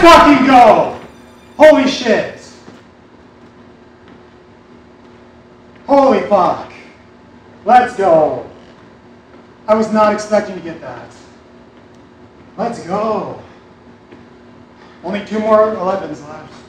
fucking go! Holy shit! Holy fuck! Let's go! I was not expecting to get that. Let's go! Only two more 11s left.